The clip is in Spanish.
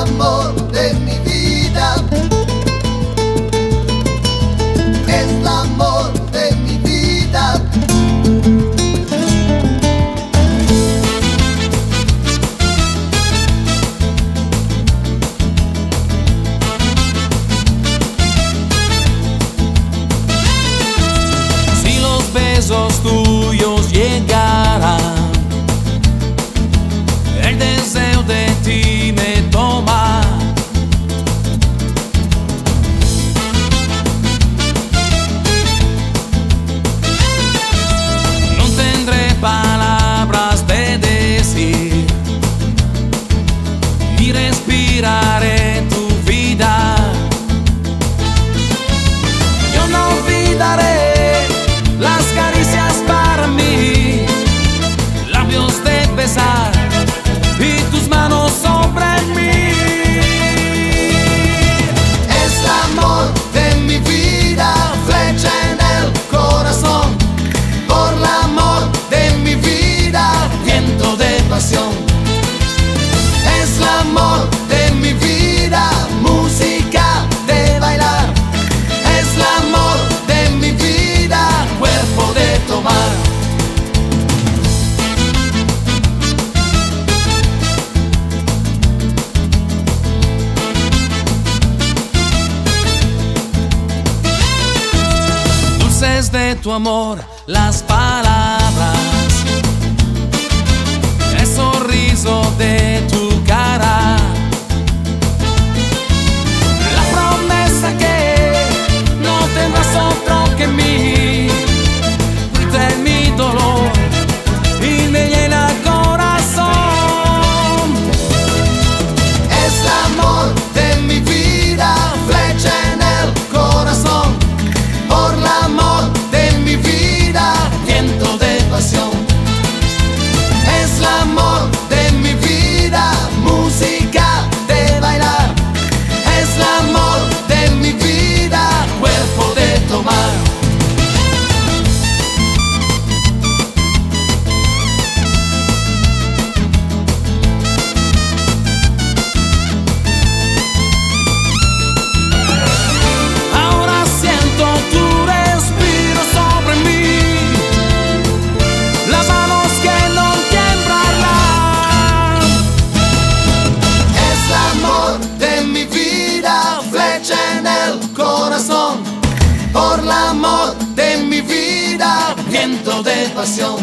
amor de mi vida. Es el amor de mi vida. Si los besos tuyos llegan de tu amor las palabras. por la amor de mi vida, viento de pasión.